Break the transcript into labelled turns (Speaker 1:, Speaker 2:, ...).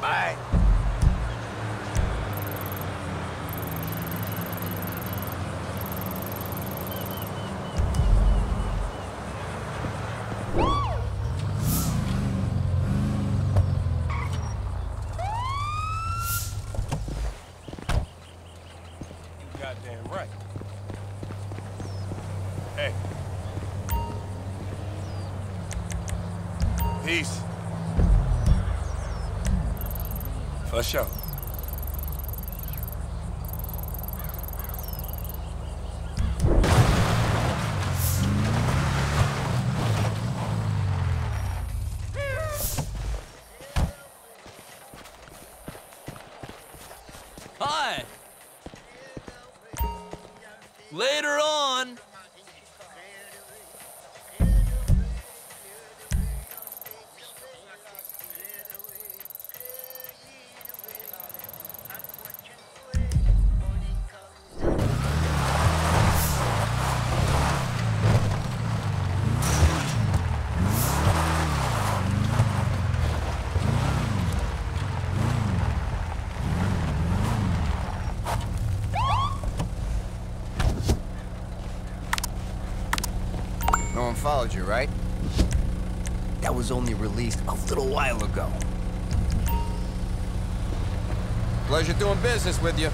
Speaker 1: Bye.
Speaker 2: Goddamn right. Hey. Peace. For sure.
Speaker 3: Hi. Later on.
Speaker 1: Followed you, right? That was only released a little while ago. Pleasure doing business with you.